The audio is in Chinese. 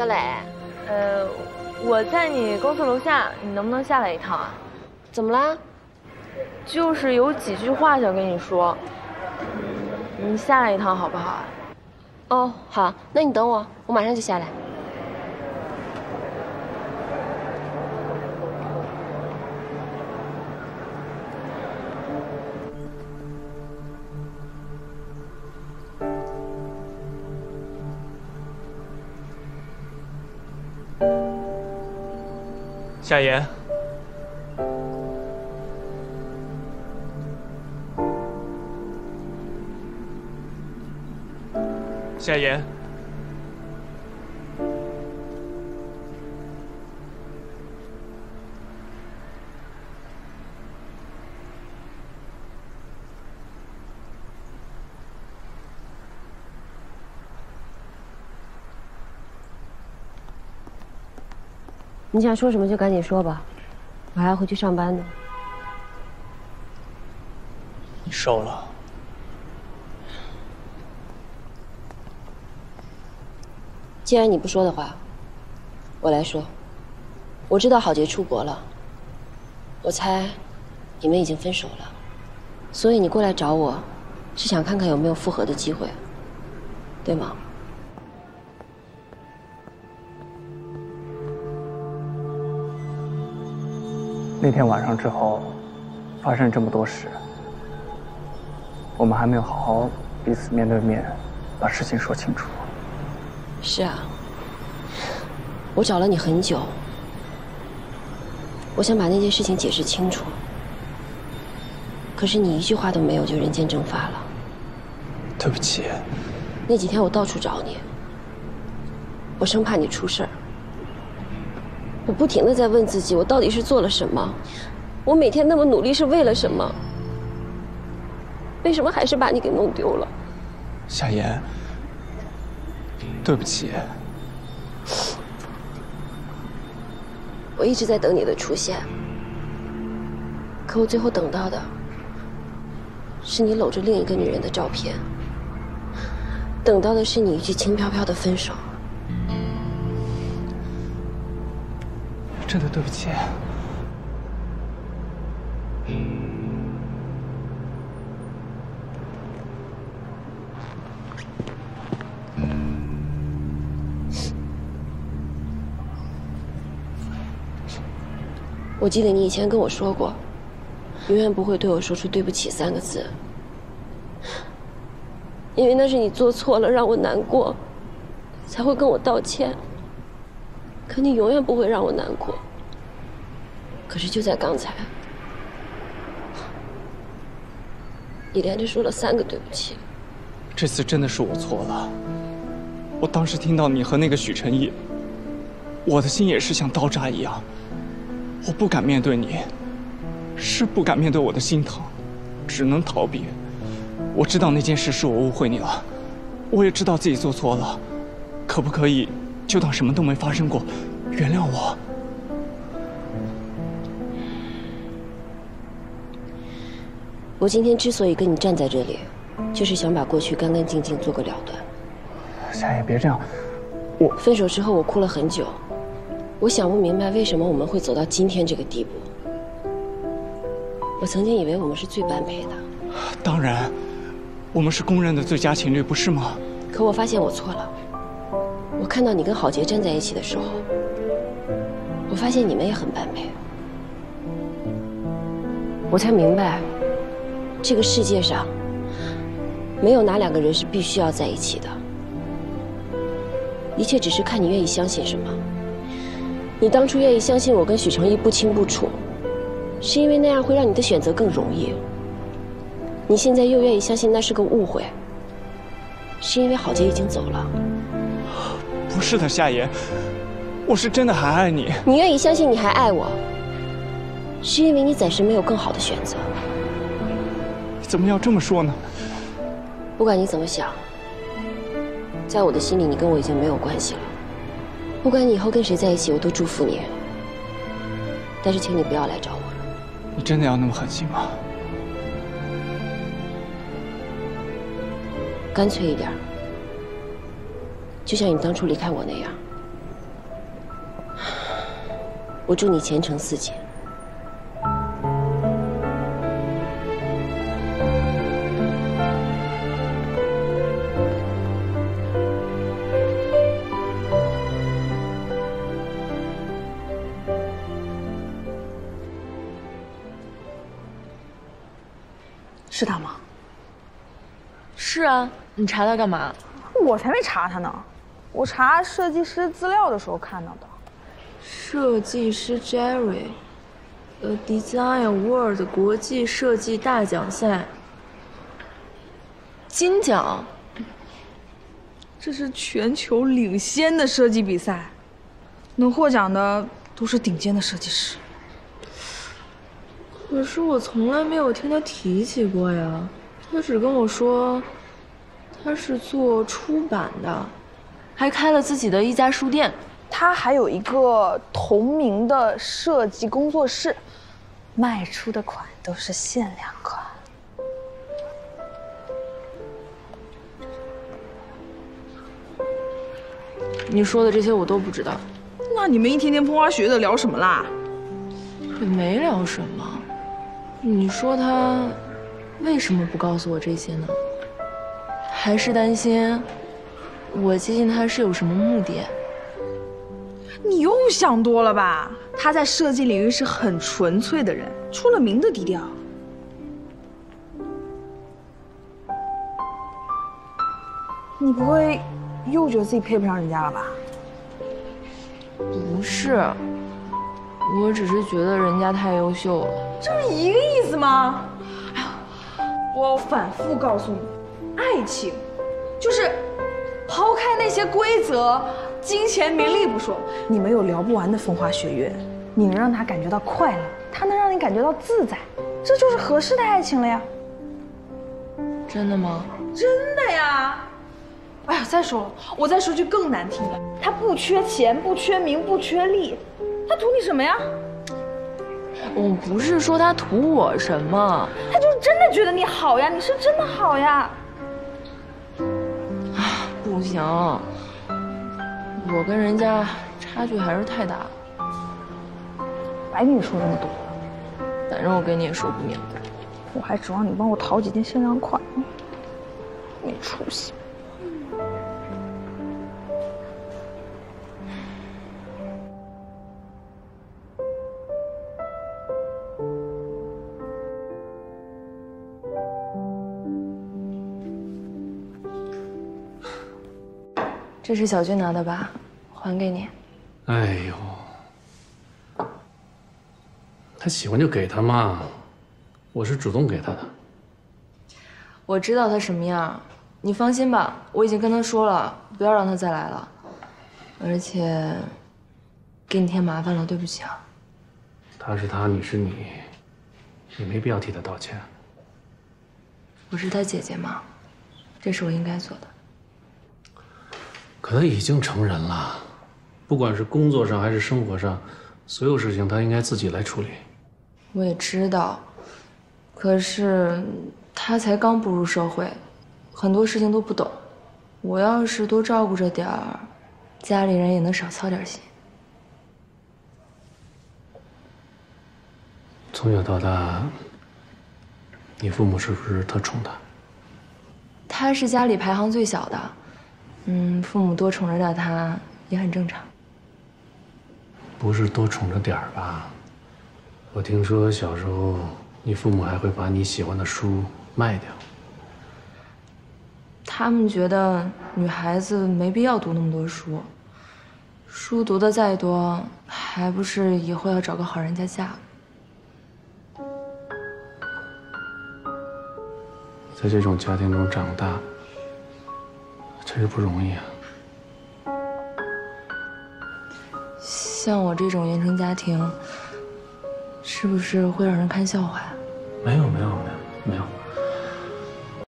小磊，呃，我在你公司楼下，你能不能下来一趟啊？怎么了？就是有几句话想跟你说，你下来一趟好不好？哦，好，那你等我，我马上就下来。夏言，夏言，你想说什么就赶紧说吧，我还要回去上班呢。你瘦了。既然你不说的话，我来说。我知道郝杰出国了，我猜你们已经分手了，所以你过来找我，是想看看有没有复合的机会，对吗？那天晚上之后，发生这么多事，我们还没有好好彼此面对面把事情说清楚。是啊，我找了你很久，我想把那件事情解释清楚，可是你一句话都没有就人间蒸发了。对不起。那几天我到处找你，我生怕你出事儿。我不停的在问自己，我到底是做了什么？我每天那么努力是为了什么？为什么还是把你给弄丢了？夏言，对不起。我一直在等你的出现，可我最后等到的是你搂着另一个女人的照片，等到的是你一句轻飘飘的分手。真的对不起。我记得你以前跟我说过，永远不会对我说出对不起三个字，因为那是你做错了让我难过，才会跟我道歉。可你永远不会让我难过。可是就在刚才，你连着说了三个对不起。这次真的是我错了。我当时听到你和那个许晨毅，我的心也是像刀扎一样。我不敢面对你，是不敢面对我的心疼，只能逃避。我知道那件事是我误会你了，我也知道自己做错了，可不可以就当什么都没发生过，原谅我？我今天之所以跟你站在这里，就是想把过去干干净净做个了断。夏夜，别这样，我分手之后我哭了很久。我想不明白为什么我们会走到今天这个地步。我曾经以为我们是最般配的。当然，我们是公认的最佳情侣，不是吗？可我发现我错了。看到你跟郝杰站在一起的时候，我发现你们也很般配。我才明白，这个世界上没有哪两个人是必须要在一起的。一切只是看你愿意相信什么。你当初愿意相信我跟许成义不清不楚，是因为那样会让你的选择更容易。你现在又愿意相信那是个误会，是因为郝杰已经走了。不是的，夏言，我是真的还爱你。你愿意相信你还爱我，是因为你暂时没有更好的选择。怎么要这么说呢？不管你怎么想，在我的心里，你跟我已经没有关系了。不管你以后跟谁在一起，我都祝福你。但是，请你不要来找我了。你真的要那么狠心吗？干脆一点，就像你当初离开我那样。我祝你前程似锦。是他吗？是啊，你查他干嘛？我才没查他呢，我查设计师资料的时候看到的。设计师 Jerry，呃，Design World 国际设计大奖赛金奖，这是全球领先的设计比赛，能获奖的都是顶尖的设计师。可是我从来没有听他提起过呀，他只跟我说他是做出版的，还开了自己的一家书店。他还有一个同名的设计工作室，卖出的款都是限量款。你说的这些我都不知道，那你们一天天风花雪月的聊什么啦？也没聊什么。你说他为什么不告诉我这些呢？还是担心我接近他是有什么目的？你又想多了吧？他在设计领域是很纯粹的人，出了名的低调。你不会又觉得自己配不上人家了吧？不是，我只是觉得人家太优秀了。这不一个意思吗？哎呀，我反复告诉你，爱情就是抛开那些规则。金钱名利不说，你们有聊不完的风花雪月，你能让他感觉到快乐，他能让你感觉到自在，这就是合适的爱情了呀。真的吗？真的呀。哎呀，再说了，我再说句更难听的，他不缺钱，不缺名，不缺利，他图你什么呀？我不是说他图我什么，他就是真的觉得你好呀，你是真的好呀。行。我跟人家差距还是太大了，白跟你说这么多了，反正我跟你也说不明白。我还指望你帮我淘几件限量款呢，没出息。这是小军拿的吧，还给你。哎呦，他喜欢就给他嘛，我是主动给他的。我知道他什么样，你放心吧，我已经跟他说了，不要让他再来了。而且，给你添麻烦了，对不起啊。他是他，你是你，你没必要替他道歉。我是他姐姐嘛，这是我应该做的。可他已经成人了，不管是工作上还是生活上，所有事情他应该自己来处理。我也知道，可是他才刚步入社会，很多事情都不懂。我要是多照顾着点儿，家里人也能少操点心。从小到大，你父母是不是特宠他？他是家里排行最小的。嗯，父母多宠着点他也很正常。不是多宠着点儿吧？我听说小时候你父母还会把你喜欢的书卖掉。他们觉得女孩子没必要读那么多书，书读的再多，还不是以后要找个好人家嫁。在这种家庭中长大。真是不容易啊！像我这种原生家庭，是不是会让人看笑话呀？没有，没有，没有，没有。